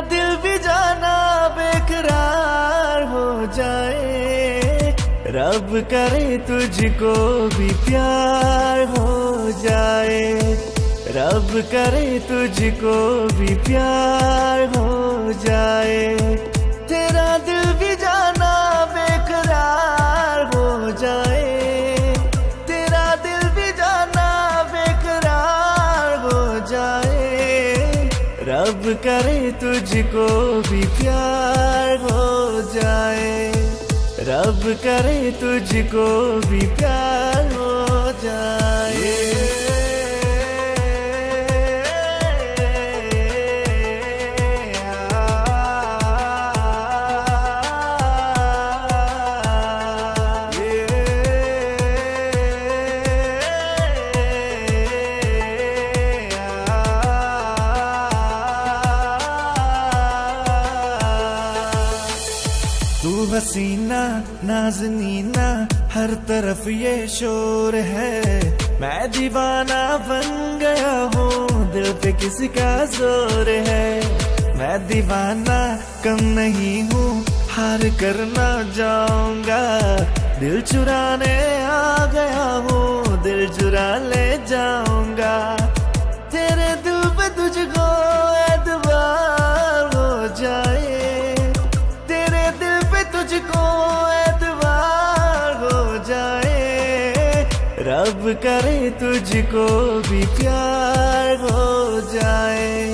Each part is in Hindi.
दिल भी जाना बेकरार हो जाए। रब करे तुझको भी प्यार हो जाए। रब करे तुझको भी प्यार हो जाए। तेरा दिल भी जाना बेकरार हो जाए। करे तुझको भी प्यार हो जाए। रब करे तुझको भी प्यार हो जाए। तू हसीना, नाजनीना, हर तरफ़ ये शोर है। मैं दीवाना बन गया हूँ, दिल पे किसी का ज़ोर है। मैं दीवाना कम नहीं हूँ, हार कर ना जाऊँगा। दिल चुराने आ गया हूँ, दिल चुरा ले जाऊँगा। तेरे दिल पे तुझको एतबार हो जाए। रब करे तुझको भी प्यार हो जाए।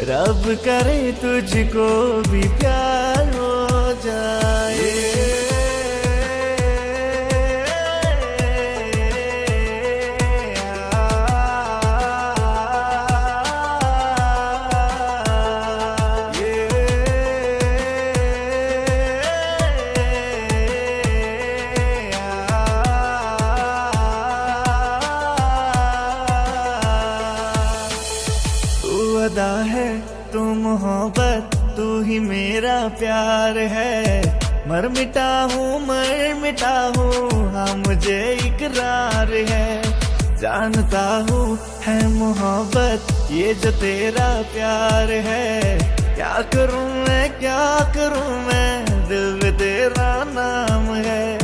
रब करे तुझको भी प्यार हो जाए। है तू मोहब्बत तू ही मेरा प्यार है। मर मिटा हूँ, मर मिटा हूँ हाँ मुझे इकरार है। जानता हूँ है मोहब्बत, ये जो तेरा प्यार है। क्या करूँ मैं, क्या करूँ मैं, दिल तेरा नाम है।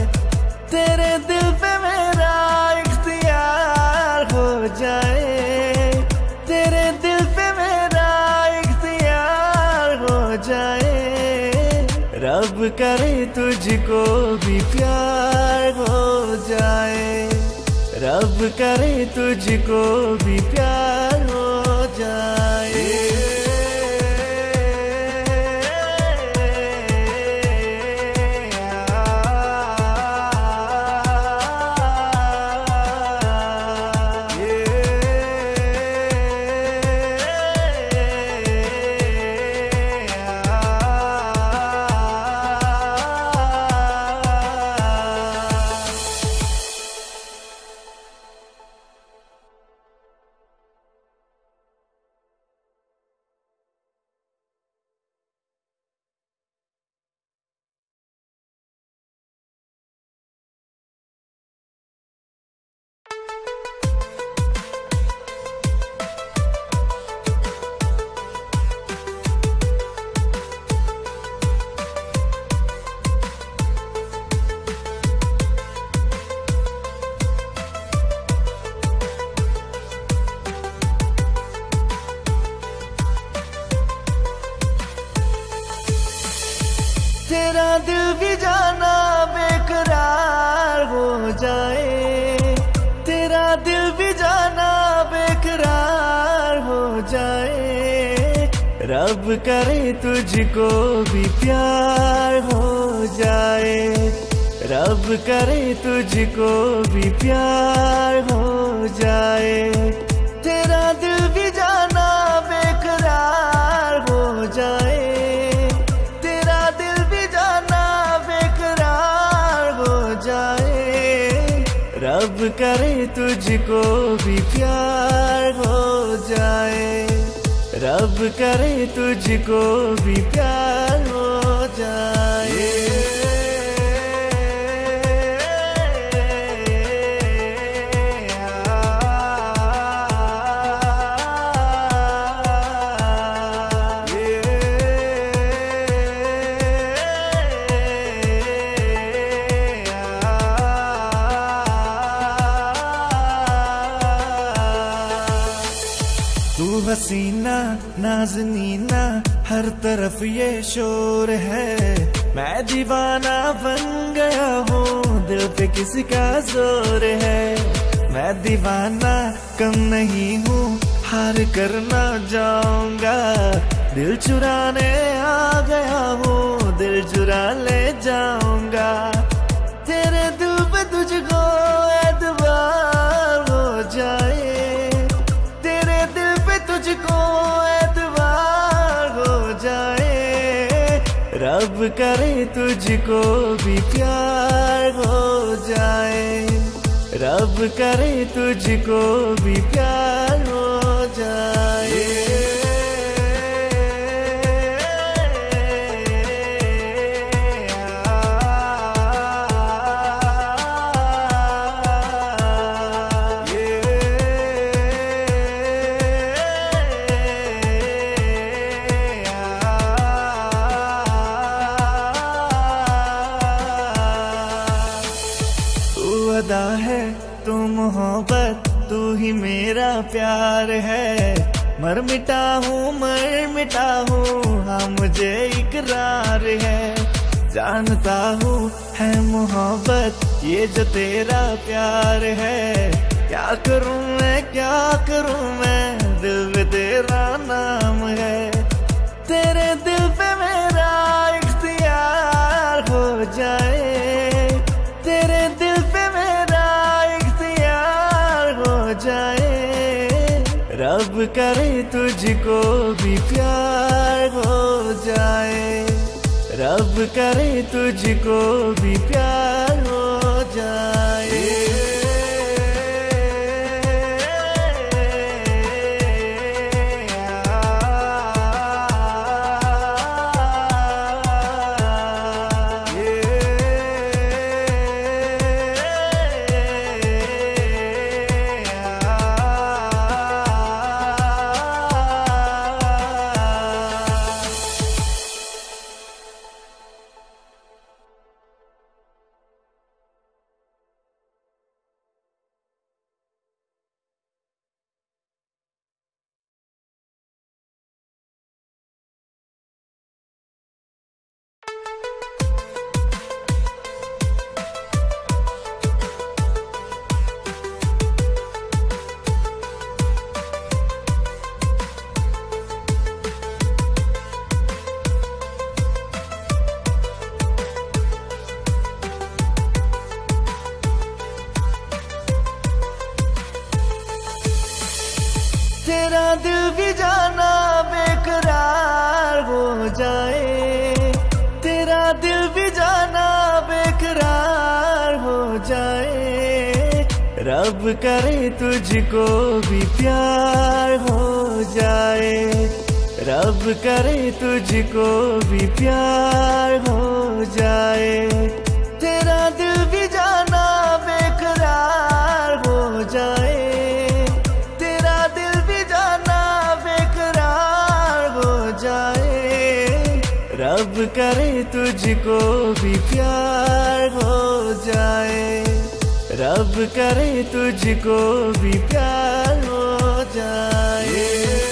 करे तुझको भी प्यार हो जाए। रब करे तुझको भी प्यार रब करे तुझको भी प्यार हो जाए। रब करे तुझको भी प्यार हो जाए। तेरा दिल भी जाना बेकरार हो जाए। तेरा दिल भी जाना बेकरार हो जाए। रब करे तुझको भी प्यार हो जाए। रब करे तुझको भी प्यार हो जाए। हसीना, नाजनीना, हर तरफ़ ये शोर है। मैं दीवाना बन गया हूँ, दिल पे किसी का ज़ोर है। मैं दीवाना कम नहीं हूँ, हार करना जाऊँगा। दिल चुराने आ गया हूँ, दिल चुरा ले जाऊँगा। तेरे दिल पे तुझको रब करे तुझको भी प्यार हो जाए। रब करे तुझको भी प्यार हो तू मोहब्बत, तू ही मेरा प्यार है। मर मिटा हूँ मर मिटा हूँ हाँ मुझे इकरार है। जानता हूँ है मोहब्बत, ये जो तेरा प्यार है। क्या करूँ मैं, क्या करूँ मैं, दिल तेरा नाम है। तेरे करे तुझको भी प्यार हो जाए। रब करे तुझको भी प्यार हो जाए। रब करे तुझको भी प्यार हो जाए। रब करे तुझको भी प्यार हो जाए। तेरा दिल भी जाना बेकरार हो जाए। तेरा दिल भी जाना बेकरार हो जाए। रब करे तुझको भी प्यार हो रब करे तुझको भी प्यार हो जाए।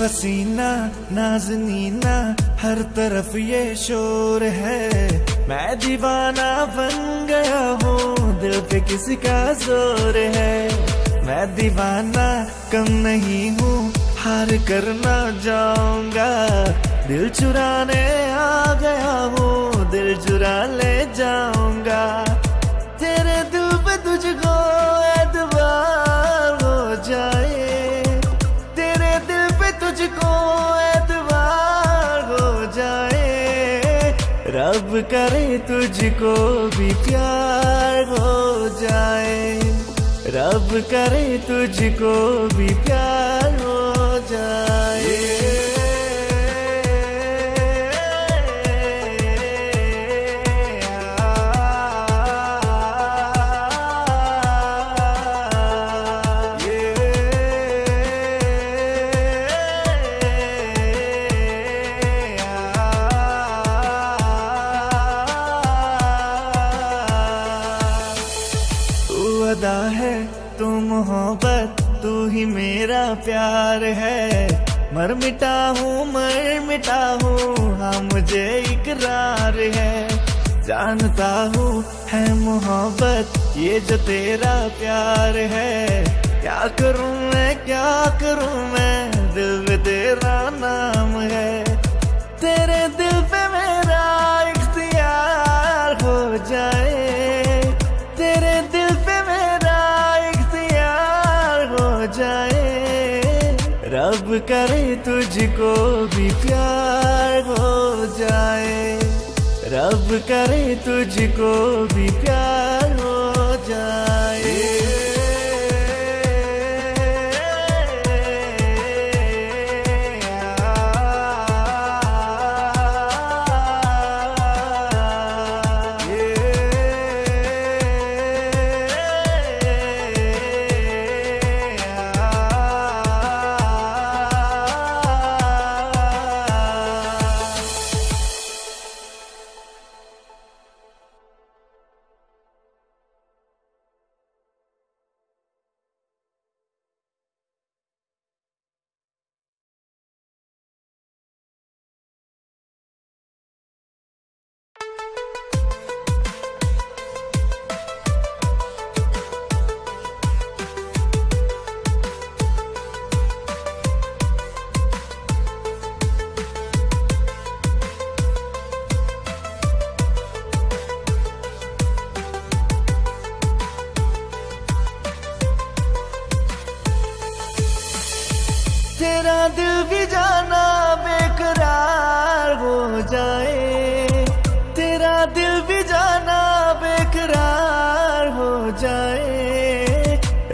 हसीना नाजनीना, हर तरफ़ ये शोर है। मैं दीवाना बन गया हूँ, दिल पे किसी का ज़ोर है। मैं दीवाना कम नहीं हूँ, हार करना जाऊँगा। दिल चुराने आ गया हूँ, दिल चुरा ले जाऊँगा। तेरे दिल पे तुझको रब करे तुझको भी प्यार हो जाए। रब करे तुझको भी प्यार तू मोहब्बत, तू ही मेरा प्यार है। मर मिटा हूँ, मर मिटा हूँ हाँ मुझे इकरार है। जानता हूँ है मोहब्बत, ये जो तेरा प्यार है। क्या करूँ मैं, क्या करूँ मैं, दिल तेरा नाम है। करे तुझको भी प्यार हो जाए। रब करे तुझको भी प्यार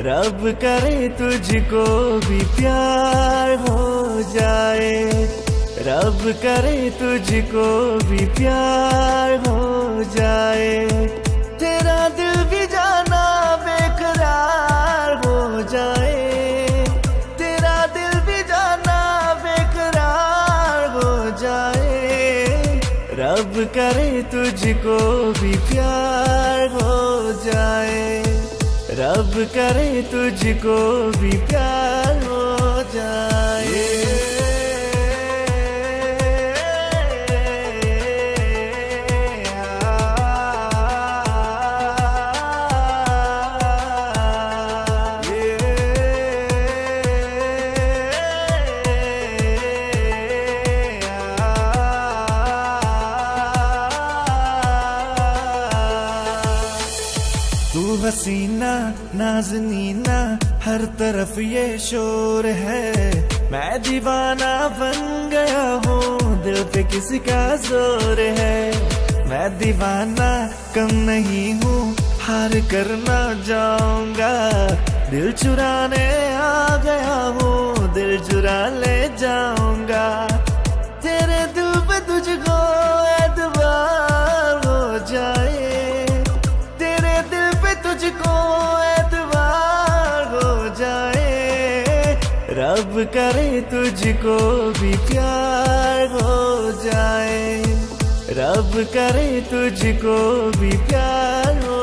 रब करे तुझको भी प्यार हो जाए। रब करे तुझको भी प्यार हो जाए। तेरा दिल भी जाना बेकरार हो जाए। तेरा दिल भी जाना बेकरार हो जाए। रब करे तुझको भी प्यार हो जाए। रब करे तुझको भी प्यार हो जाए। हसीना नाजनीना, हर तरफ़ ये शोर है। मैं दीवाना बन गया हूँ, दिल पे किसी का ज़ोर है। मैं दीवाना कम नहीं हूँ, हार कर ना जाऊँगा। दिल चुराने आ गया हूँ, दिल चुरा ले जाऊँगा। तेरे दिल पे तुझको रब करे तुझको भी प्यार हो जाए। रब करे तुझको भी प्यार हो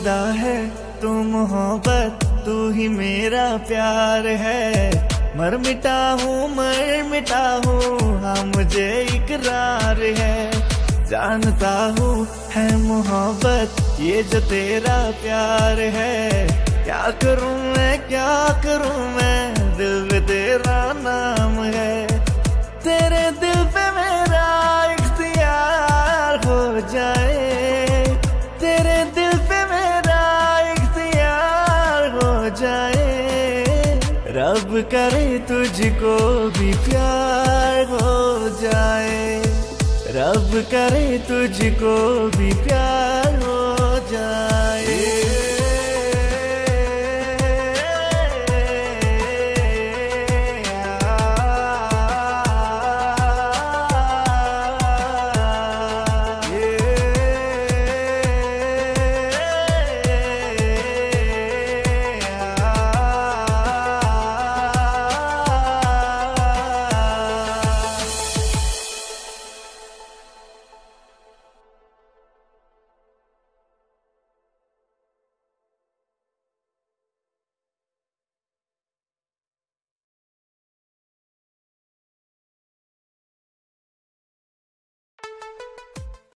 अदा है तू मोहब्बत तू ही मेरा प्यार है। मर मिटा हूँ मर मिटा हूँ हाँ मुझे इकरार है। जानता हूँ है मोहब्बत, ये जो तेरा प्यार है। क्या करूँ मैं, क्या करूँ मैं, दिल तेरा नाम है। करे तुझको भी प्यार हो जाए। रब करे तुझको भी प्यार हो जाए।